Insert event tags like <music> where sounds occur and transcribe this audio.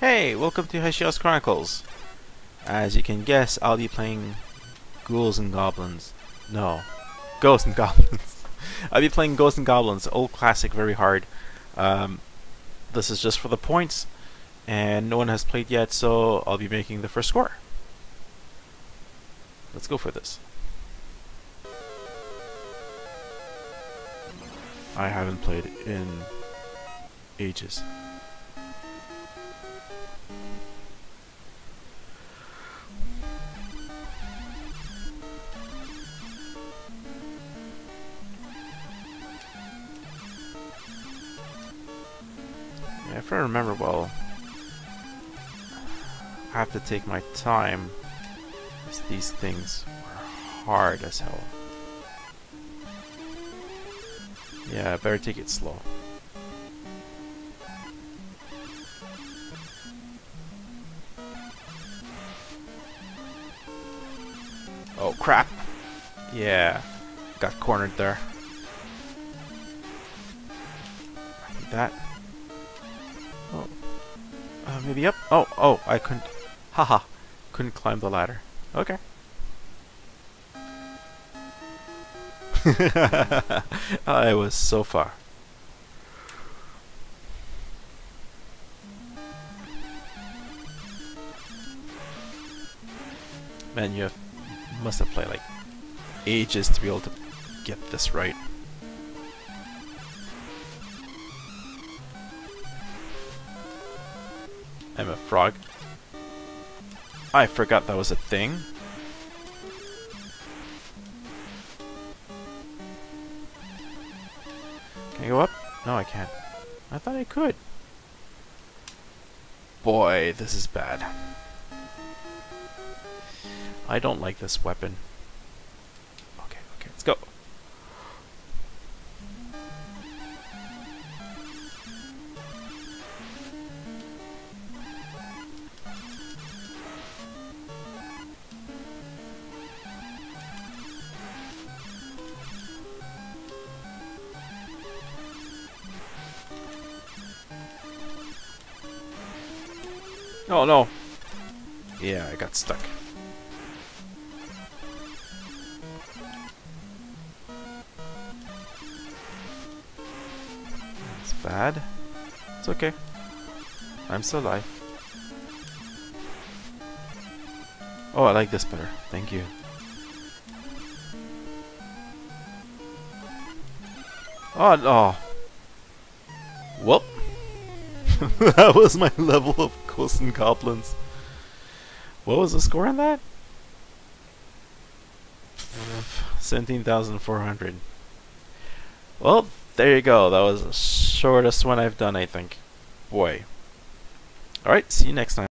Hey, welcome to Hashyra's Chronicles. As you can guess, I'll be playing Ghouls and Goblins. No, Ghosts and <laughs> Goblins. I'll be playing Ghosts and Goblins, old classic, very hard. Um, this is just for the points, and no one has played yet, so I'll be making the first score. Let's go for this. I haven't played in ages. If I remember well, I have to take my time as these things are hard as hell. Yeah, better take it slow. Oh crap! Yeah, got cornered there. That. Oh, uh, maybe up. Oh, oh, I couldn't. Haha, couldn't climb the ladder. Okay. <laughs> I was so far. Man, you have, must have played like ages to be able to get this right. I'm a frog. I forgot that was a thing. Can I go up? No, I can't. I thought I could. Boy, this is bad. I don't like this weapon. Oh no. Yeah, I got stuck. It's bad. It's okay. I'm still alive. Oh, I like this better. Thank you. Oh, no. Well, <laughs> that was my level of Ghosts and Goblins. What was the score on that? 17,400. Well, there you go. That was the shortest one I've done, I think. Boy. Alright, see you next time.